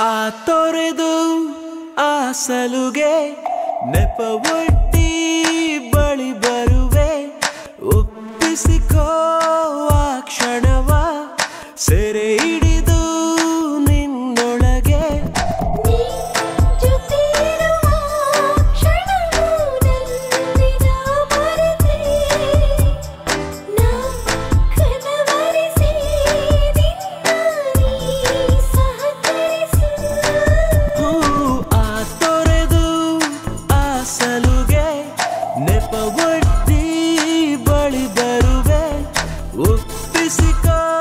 ಆ ತೊರೆದು ಆ ಸಲುಗೆ ನೆಪ ಒಪ್ಪಿಸಿಕೋ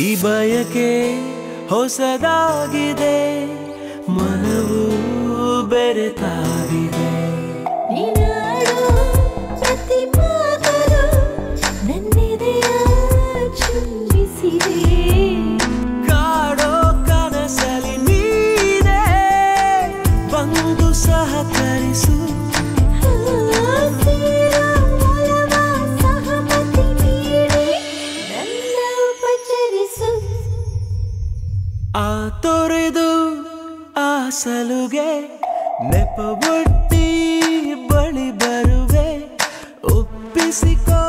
ಈ ಬಯಕೆ ಹೊಸದಾಗಿದೆ ಮನವು ಬೆರೆತಾಗಿದೆ ತೊರೆದು ಆಸಲುಗೆ ನೆಪವೊಟ್ಟಿ ಬಳಿ ಬರುವೆ ಒಪ್ಪಿಸಿಕೋ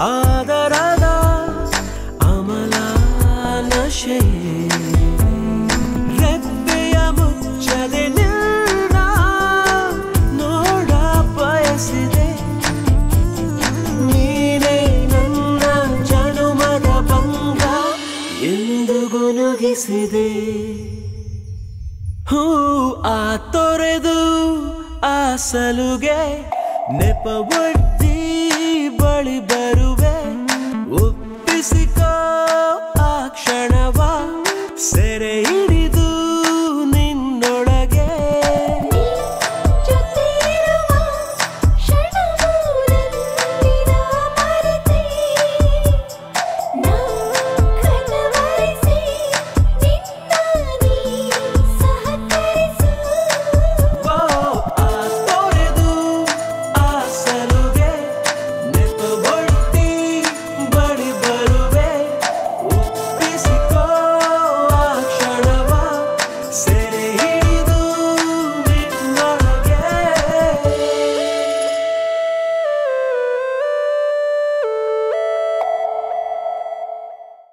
ಆದರದ ಅಮಲ ನಶೆ ರೆಪ್ಪೆಯ ಮುಚ್ಚದೆ ನಿನ್ನ ನೋಡ ಬಯಸಿದೆ. ನೀನೇ ನನ್ನ ಜನುಮದ ಭಂಗ ಎಂದು ಗುನುಗಿಸಿದೆ. ಹೂ, ಆ ತೊರೆದು, ಆ ಸಲುಗೆ ನೆಪ ಒಟ್ಟಿ